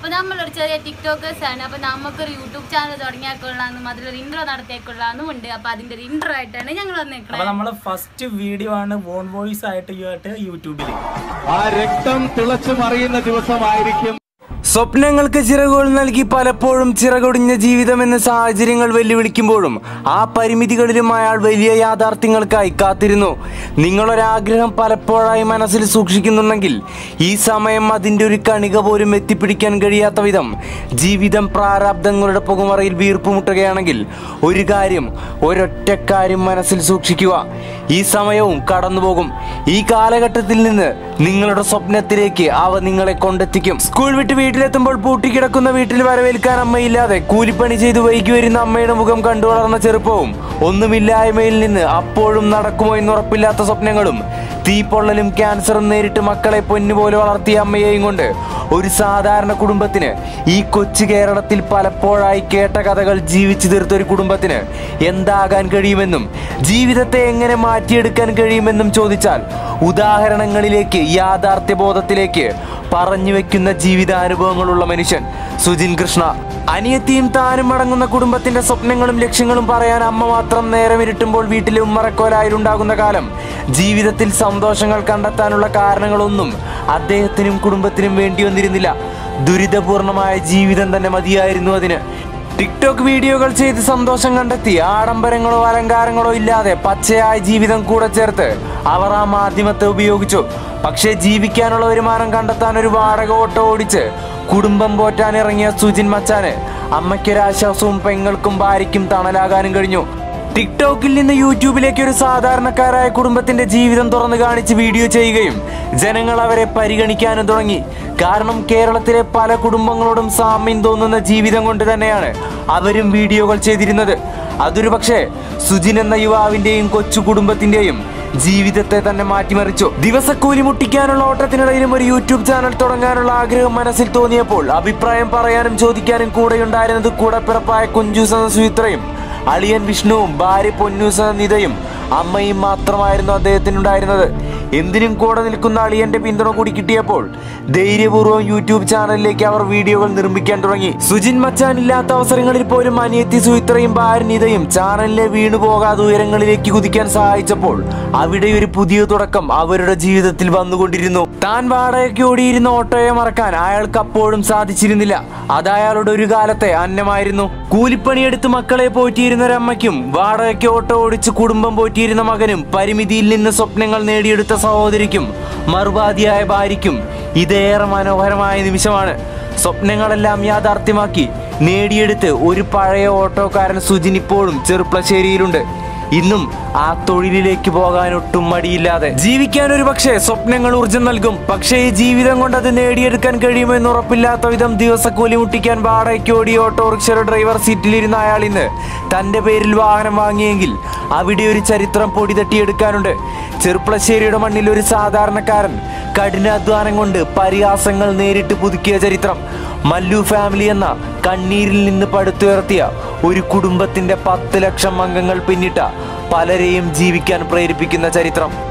അപ്പൊ നമ്മളൊരു ചെറിയ ടിക്ടോക്കേഴ്സ് ആണ്. അപ്പൊ നമുക്കൊരു യൂട്യൂബ് ചാനൽ തുടങ്ങിയാക്കൊള്ളാന്നും അതിലൊരു ഇൻട്രോ നടത്തിയേക്കൊള്ളാന്നും ഉണ്ട്. അപ്പോൾ അതിന്റെ ഒരു ഇൻട്രോ ആയിട്ടാണ് ഞങ്ങൾ വന്നേക്കുന്നത് നമ്മളെ ഫസ്റ്റ് വീഡിയോ ആണ് വോൺ വോയിസ് ആയിട്ട് യൂട്യൂബിൽ ആ രക്തം തിളച്ചു മറിയുന്ന ദിവസമായിരിക്കും. സ്വപ്നങ്ങൾക്ക് ചിറകുകൾ നൽകി പലപ്പോഴും ചിറകൊടിഞ്ഞ ജീവിതം എന്ന സാഹചര്യങ്ങൾ വെല്ലുവിളിക്കുമ്പോഴും ആ പരിമിതികളിലും അയാൾ വലിയ യാഥാർത്ഥ്യങ്ങൾക്കായി കാത്തിരുന്നു. നിങ്ങളൊരാഗ്രഹം പലപ്പോഴായി മനസ്സിൽ സൂക്ഷിക്കുന്നുണ്ടെങ്കിൽ ഈ സമയം അതിന്റെ ഒരു കണിക പോലും എത്തിപ്പിടിക്കാൻ കഴിയാത്ത വിധം ജീവിതം പ്രാരാബ്ദങ്ങളുടെ പുകമറയിൽ വീർപ്പുമുട്ടുകയാണെങ്കിൽ ഒരു കാര്യം ഒരൊറ്റ കാര്യം മനസ്സിൽ സൂക്ഷിക്കുക. ഈ സമയവും കടന്നുപോകും. ഈ കാലഘട്ടത്തിൽ നിന്ന് നിങ്ങളുടെ സ്വപ്നത്തിലേക്ക് അവ നിങ്ങളെ കൊണ്ടെത്തിക്കും. സ്കൂൾ വിട്ട് വീട്ടിലെത്തുമ്പോൾ പൂട്ടിക്കിടക്കുന്ന വീട്ടിൽ വരവേൽക്കാൻ അമ്മയില്ലാതെ കൂലിപ്പണി ചെയ്ത് വൈകി വരുന്ന അമ്മയുടെ മുഖം കണ്ടു വളർന്ന ചെറുപ്പവും ഒന്നുമില്ലായ്മയിൽ നിന്ന് അപ്പോഴും നടക്കുമോ എന്ന് ഉറപ്പില്ലാത്ത സ്വപ്നങ്ങളും തീപ്പൊള്ളലും ക്യാൻസറും നേരിട്ട് മക്കളെ പൊന്നുപോലെ വളർത്തിയ അമ്മയെയും കൊണ്ട് ഒരു സാധാരണ കുടുംബത്തിന് ഈ കൊച്ചു കേരളത്തിൽ പലപ്പോഴായി കേട്ട കഥകൾ ജീവിച്ചു തീർത്ത ഒരു കുടുംബത്തിന് എന്താകാൻ കഴിയുമെന്നും ജീവിതത്തെ എങ്ങനെ മാറ്റിയെടുക്കാൻ കഴിയുമെന്നും ചോദിച്ചാൽ ഉദാഹരണങ്ങളിലേക്ക് യാഥാർത്ഥ്യ ബോധത്തിലേക്ക് പറഞ്ഞു വെക്കുന്ന ജീവിതാനുഭവങ്ങളുള്ള മനുഷ്യൻ സുജിൻ കൃഷ്ണ. അനിയത്തിയും താനും അടങ്ങുന്ന കുടുംബത്തിന്റെ സ്വപ്നങ്ങളും ലക്ഷ്യങ്ങളും പറയാൻ അമ്മ മാത്രം നേരം നേരമിരുട്ടുമ്പോൾ വീട്ടിലെ ഉമ്മറക്കോലായിലുണ്ടാകുന്ന കാലം ജീവിതത്തിൽ സന്തോഷങ്ങൾ കണ്ടെത്താനുള്ള കാരണങ്ങളൊന്നും അദ്ദേഹത്തിനും കുടുംബത്തിനും വേണ്ടി വന്നിരുന്നില്ല. ദുരിതപൂർണമായ ജീവിതം തന്നെ മതിയായിരുന്നു അതിന്. ടിക്ടോക്ക് വീഡിയോകൾ ചെയ്ത് സന്തോഷം കണ്ടെത്തി ആഡംബരങ്ങളോ അലങ്കാരങ്ങളോ ഇല്ലാതെ പച്ചയായ ജീവിതം കൂടെ ചേർത്ത് അവർ ആ മാധ്യമത്തെ ഉപയോഗിച്ചു. പക്ഷേ ജീവിക്കാനുള്ള വരുമാനം കണ്ടെത്താൻ ഒരു വാടക ഓട്ടോ ഓടിച്ച് കുടുംബം പോറ്റാൻ ഇറങ്ങിയ സുജിൻ മച്ചാന് അമ്മയ്ക്കൊരാശ്വാസവും പെങ്ങൾക്കും ഭാര്യയ്ക്കും തണലാകാനും കഴിഞ്ഞു. ടിക്ടോക്കിൽ നിന്ന് യൂട്യൂബിലേക്ക് ഒരു സാധാരണക്കാരായ കുടുംബത്തിന്റെ ജീവിതം തുറന്നു കാണിച്ച് വീഡിയോ ചെയ്യുകയും ജനങ്ങൾ അവരെ പരിഗണിക്കാനും തുടങ്ങി. കാരണം കേരളത്തിലെ പല കുടുംബങ്ങളോടും സാമ്യം തോന്നുന്ന ജീവിതം കൊണ്ട് തന്നെയാണ് അവരും വീഡിയോകൾ ചെയ്തിരുന്നത്. അതൊരു പക്ഷേ സുജിൻ എന്ന യുവാവിന്റെയും കൊച്ചു കുടുംബത്തിന്റെയും ജീവിതത്തെ തന്നെ മാറ്റിമറിച്ചു. ദിവസക്കൂലി മുട്ടിക്കാനുള്ള ഓട്ടത്തിനിടയിലും ഒരു യൂട്യൂബ് ചാനൽ തുടങ്ങാനുള്ള ആഗ്രഹം മനസ്സിൽ തോന്നിയപ്പോൾ അഭിപ്രായം പറയാനും ചോദിക്കാനും കൂടെയുണ്ടായിരുന്നത് കൂടെപ്പിറപ്പായ കുഞ്ചൂസ് എന്ന സുചിത്രയും അളിയൻ വിഷ്ണുവും ഭാര്യ പൊന്നൂസ നിതയും അമ്മയും മാത്രമായിരുന്നു അദ്ദേഹത്തിനുണ്ടായിരുന്നത്. എന്തിനും കൂടെ നിൽക്കുന്ന അളിയന്റെ പിന്തുണ കൂടി കിട്ടിയപ്പോൾ ധൈര്യപൂർവം യൂട്യൂബ് ചാനലിലേക്ക് അവർ വീഡിയോകൾ നിർമ്മിക്കാൻ തുടങ്ങി. സുജിൻ മച്ചാൻ ഇല്ലാത്ത അവസരങ്ങളിൽ പോലും അനിയത്തി സുഹിത്രയും ഭാരനിതയും ചാനലിലെ വീണു പോകാതെ ഉയരങ്ങളിലേക്ക് കുതിക്കാൻ സഹായിച്ചപ്പോൾ അവിടെ ഒരു പുതിയ തുടക്കം അവരുടെ ജീവിതത്തിൽ വന്നുകൊണ്ടിരുന്നു. താൻ വാടകയ്ക്ക് ഓടിയിരുന്ന ഓട്ടോയെ മറക്കാൻ അയാൾക്ക് അപ്പോഴും സാധിച്ചിരുന്നില്ല. അത് അയാളുടെ ഒരു കാലത്തെ അന്നമായിരുന്നു. കൂലിപ്പണിയെടുത്ത് മക്കളെ പോറ്റിയിരുന്ന ഒരമ്മയ്ക്കും വാടകയ്ക്ക് ഓട്ടോ ഓടിച്ച് കുടുംബം പോറ്റിയിരുന്ന മകനും പരിമിതിയിൽ നിന്ന് സ്വപ്നങ്ങൾ നേടിയെടുത്ത സഹോദരിക്കും മറുപാതിയായ ഭാര്യയ്ക്കും ഇതേറെ മനോഹരമായ നിമിഷമാണ്. സ്വപ്നങ്ങളെല്ലാം യാഥാർത്ഥ്യമാക്കി നേടിയെടുത്ത് ഒരു പഴയ ഓട്ടോക്കാരൻ സുജിൻ ഇപ്പോഴും ചെറുപ്പശ്ശേരിയിലുണ്ട് ഇന്നും ആ തൊഴിലിലേക്ക് പോകാൻ ഒട്ടും മടിയില്ലാതെ. ജീവിക്കാൻ ഒരു പക്ഷേ സ്വപ്നങ്ങൾ ഊർജം നൽകും. പക്ഷേ ഈ ജീവിതം കൊണ്ട് അത് നേടിയെടുക്കാൻ കഴിയുമെന്ന് ഉറപ്പില്ലാത്ത വിധം ദിവസക്കൂലി മുട്ടിക്കാൻ വാടകയ്ക്ക് ഓടി ഓട്ടോറിക്ഷയുടെ ഡ്രൈവർ സീറ്റിലിരുന്ന അയാൾ ഇന്ന് തന്റെ പേരിൽ വാഹനം വാങ്ങിയെങ്കിൽ അവിടെ ഒരു ചരിത്രം പൊടി തട്ടിയെടുക്കാനുണ്ട്. ചെറുപ്പളശ്ശേരിയുടെ മണ്ണിൽ ഒരു സാധാരണക്കാരൻ കഠിനാധ്വാനം കൊണ്ട് പരിഹാസങ്ങൾ നേരിട്ട് പുതുക്കിയ ചരിത്രം. മല്ലു ഫാമിലി എന്ന കണ്ണീരിൽ നിന്ന് പടുത്തുയർത്തിയ ഒരു കുടുംബത്തിന്റെ പത്ത് ലക്ഷം അംഗങ്ങൾ പിന്നിട്ട പലരെയും ജീവിക്കാൻ പ്രേരിപ്പിക്കുന്ന ചരിത്രം.